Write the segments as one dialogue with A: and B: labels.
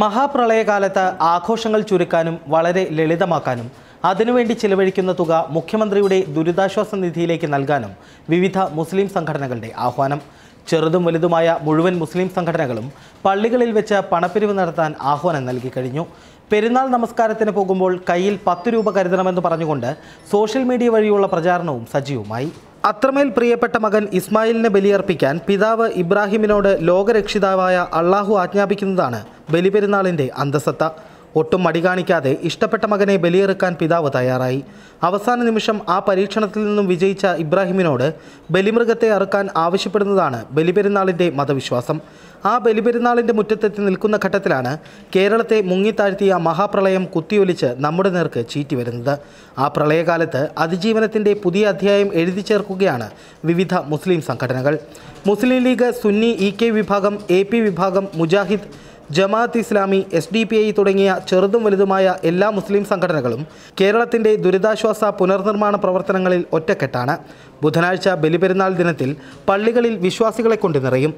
A: മഹാപ്രളയകാലത്ത് ആഘോഷങ്ങൾ ചുരുക്കാനും വളരെ ലളിതമാക്കാനും അതിനുവേണ്ടി ചിലവഴിക്കുന്ന തുക മുഖ്യമന്ത്രിയുടെ ദുരിതാശ്വാസ നിധിയിലേക്ക് നൽകാനും വിവിധ മുസ്ലിം സംഘടനകളുടെ ആഹ്വാനം. ചെറുതും വലുതുമായ മുഴുവൻ മുസ്ലിം സംഘടനകളും പള്ളികളിൽ വെച്ച് പണപ്പിരിവ് നടത്താൻ ആഹ്വാനം നൽകി കഴിഞ്ഞു. പെരുന്നാൾ നമസ്കാരത്തിന് പോകുമ്പോൾ കയ്യിൽ പത്ത് രൂപ കരുതണമെന്ന് പറഞ്ഞുകൊണ്ട് സോഷ്യൽ മീഡിയ വഴിയുള്ള പ്രചാരണവും സജീവമായി. അത്രമേൽ പ്രിയപ്പെട്ട മകൻ ഇസ്മായിലിനെ ബലിയർപ്പിക്കാൻ പിതാവ് ഇബ്രാഹിമിനോട് ലോകരക്ഷിതാവായ അള്ളാഹു ആജ്ഞാപിക്കുന്നതാണ് ബലിപെരുന്നാളിന്റെ അന്തസത്ത. ഒട്ടും മടി കാണിക്കാതെ ഇഷ്ടപ്പെട്ട മകനെ ബലിയെറുക്കാൻ പിതാവ് തയ്യാറായി. അവസാന നിമിഷം ആ പരീക്ഷണത്തിൽ നിന്നും വിജയിച്ച ഇബ്രാഹിമിനോട് ബലിമൃഗത്തെ അറുക്കാൻ ആവശ്യപ്പെടുന്നതാണ് ബലിപെരുന്നാളിന്റെ മതവിശ്വാസം. ആ ബലിപെരുന്നാളിന്റെ മുറ്റത്തെത്തി നിൽക്കുന്ന ഘട്ടത്തിലാണ് കേരളത്തെ മുങ്ങിത്താഴ്ത്തിയ മഹാപ്രളയം കുത്തിയൊലിച്ച് നമ്മുടെ നേർക്ക് ചീറ്റി വരുന്നത്. ആ പ്രളയകാലത്ത് അതിജീവനത്തിന്റെ പുതിയ അധ്യായം എഴുതി ചേർക്കുകയാണ് വിവിധ മുസ്ലിം സംഘടനകൾ. മുസ്ലിം ലീഗ് സുന്നി ഇ കെ വിഭാഗം എ പി വിഭാഗം Mujahid Jamaat Islami S D P I തുടങ്ങിയ ചെറുതും വലുതുമായ എല്ലാ മുസ്ലിം സംഘടനകളും കേരളത്തിന്റെ ദുരിതാശ്വാസ പുനർനിർമ്മാണ പ്രവർത്തനങ്ങളിൽ ഒറ്റക്കെട്ടാണ്. ബുധനാഴ്ച ബലിപെരുന്നാൾ ദിനത്തിൽ പള്ളികളിൽ വിശ്വാസികളെ കൊണ്ട് നിറയും.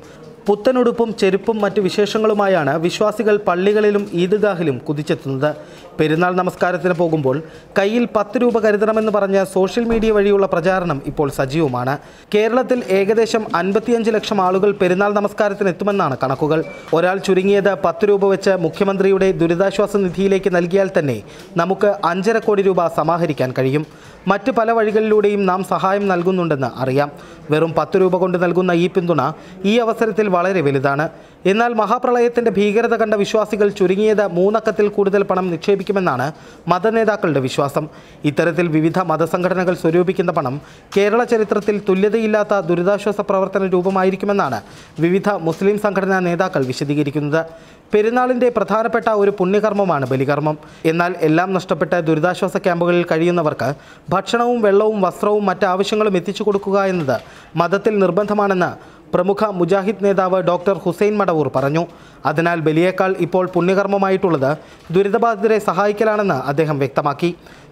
A: പുത്തനുടുപ്പും ചെരുപ്പും മറ്റ് വിശേഷങ്ങളുമായാണ് വിശ്വാസികൾ പള്ളികളിലും ഈദ്ഗാഹിലും കുതിച്ചെത്തുന്നത്. പെരുന്നാൾ നമസ്കാരത്തിന് പോകുമ്പോൾ കയ്യിൽ പത്ത് രൂപ കരുതണമെന്ന് പറഞ്ഞ സോഷ്യൽ മീഡിയ വഴിയുള്ള പ്രചാരണം ഇപ്പോൾ സജീവമാണ്. കേരളത്തിൽ ഏകദേശം അൻപത്തിയഞ്ച് ലക്ഷം ആളുകൾ പെരുന്നാൾ നമസ്കാരത്തിന് എത്തുമെന്നാണ് കണക്കുകൾ. ഒരാൾ ചുരുങ്ങിയത് പത്ത് രൂപ വെച്ച് മുഖ്യമന്ത്രിയുടെ ദുരിതാശ്വാസ നിധിയിലേക്ക് നൽകിയാൽ തന്നെ നമുക്ക് അഞ്ചര കോടി രൂപ സമാഹരിക്കാൻ കഴിയും. മറ്റ് പല വഴികളിലൂടെയും നാം സഹായം നൽകുന്നുണ്ടെന്ന് അറിയാം. വെറും പത്ത് രൂപ കൊണ്ട് നൽകുന്ന ഈ പിന്തുണ ഈ അവസരത്തിൽ വളരെ വലുതാണ്. എന്നാൽ മഹാപ്രളയത്തിന്റെ ഭീകരത കണ്ട വിശ്വാസികൾ ചുരുങ്ങിയത് മൂന്നക്കത്തിൽ കൂടുതൽ പണം നിക്ഷേപിക്കുമെന്നാണ് മതനേതാക്കളുടെ വിശ്വാസം. ഇത്തരത്തിൽ വിവിധ മതസംഘടനകൾ സ്വരൂപിക്കുന്ന പണം കേരള ചരിത്രത്തിൽ തുല്യതയില്ലാത്ത ദുരിതാശ്വാസ പ്രവർത്തന രൂപമായിരിക്കുമെന്നാണ് വിവിധ മുസ്ലിം സംഘടനാ നേതാക്കൾ വിശദീകരിക്കുന്നത്. പെരുന്നാളിന്റെ പ്രധാനപ്പെട്ട ഒരു പുണ്യകർമ്മമാണ് ബലികർമ്മം. എന്നാൽ എല്ലാം നഷ്ടപ്പെട്ട് ദുരിതാശ്വാസ ക്യാമ്പുകളിൽ കഴിയുന്നവർക്ക് ഭക്ഷണവും വെള്ളവും വസ്ത്രവും മറ്റ് ആവശ്യങ്ങളും എത്തിച്ചു കൊടുക്കുക എന്നത് മതത്തിൽ നിർബന്ധമാണെന്ന് പ്രമുഖ മുജാഹിദ് നേതാവ് ഡോക്ടർ ഹുസൈൻ മടവൂർ പറഞ്ഞു. അതിനാൽ ബലിയേക്കാൾ ഇപ്പോൾ പുണ്യകർമ്മമായിട്ടുള്ളത് ദുരിതബാധിതരെ സഹായിക്കലാണെന്ന് അദ്ദേഹം വ്യക്തമാക്കി.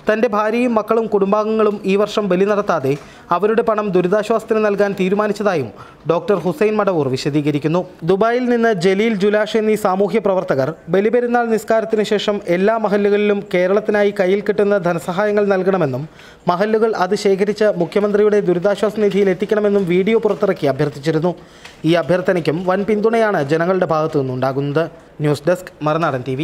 A: തന്റെ ഭാര്യയും മക്കളും കുടുംബാംഗങ്ങളും ഈ വർഷം ബലി നടത്താതെ അവരുടെ പണം ദുരിതാശ്വാസത്തിന് നൽകാൻ തീരുമാനിച്ചതായും ഡോക്ടർ ഹുസൈൻ മടവൂർ വിശദീകരിക്കുന്നു. ദുബായിൽ നിന്ന് ജലീൽ ജുലാഷ് എന്നീ സാമൂഹ്യ പ്രവർത്തകർ ബലിപെരുന്നാൾ നിസ്കാരത്തിന് ശേഷം എല്ലാ മഹല്ലുകളിലും കേരളത്തിനായി കയ്യിൽ കിട്ടുന്ന ധനസഹായങ്ങൾ നൽകണമെന്നും മഹല്ലുകൾ അത് ശേഖരിച്ച് മുഖ്യമന്ത്രിയുടെ ദുരിതാശ്വാസ നിധിയിൽ എത്തിക്കണമെന്നും വീഡിയോ പുറത്തിറക്കി അഭ്യർത്ഥിച്ചിരുന്നു. ഈ അഭ്യർത്ഥനയ്ക്കും വൻ പിന്തുണയാണ് ജനങ്ങളുടെ ഭാഗത്തു നിന്നുണ്ടാകുന്നത് ന്യൂസ് ഡെസ്ക് മറുനാടൻ ടി